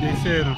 desceram.